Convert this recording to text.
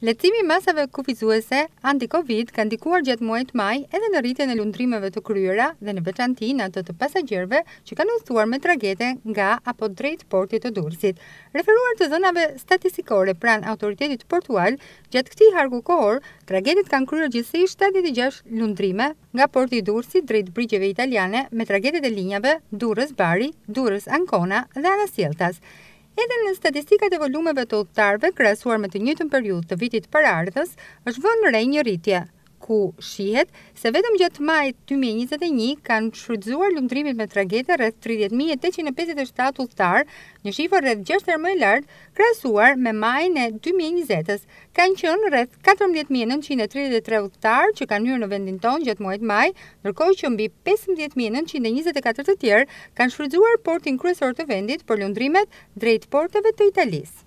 Lehtësimi i masave kufizuese anti-Covid ka ndikuar gjatë muajit maj edhe në rritjen e lundrimeve të kryera dhe në veçanti në atë të pasagjerëve që kanë udhëtuar me tragete nga apo drejt portit të Durrësit. Referuar të dhënave statistikore pranë Autoritetit Portual, gjatë këtij harku kohor, tragetet kanë kryer gjithsej shtatëdhjetë e gjashtë lundrime nga porti i Durrësit drejt brigjeve italiane me tragetet e linjave Durrës-Bari, Durrës-Ancona dhe anasjelltas. Edhe në statistikat e volumeve të udhëtarëve krahasuar me të njëjtën periudhë të vitit paraardhës është vënë re një rritje, ku shihet se vetëm gjatë majit dy mijë e njëzet e një kanë shfrytëzuar lundrimin me tragete rreth tridhjetë mijë e tetëqind e pesëdhjetë e shtatë udhëtarë, një shifër rreth gjashtë herë më e lartë krahasuar me majin e dy mijë e njëzetës. Kanë qenë rreth katërmbëdhjetë mijë e nëntëqind e tridhjetë e tre udhëtarë që kanë hyrë në vendin tonë gjatë muajit maj, ndërkohë që mbi pesëmbëdhjetë mijë e nëntëqind e njëzet e katër të tjerë kanë shfrytëzuar portin kryesor të vendit për lundrimet drejt porteve të Italisë.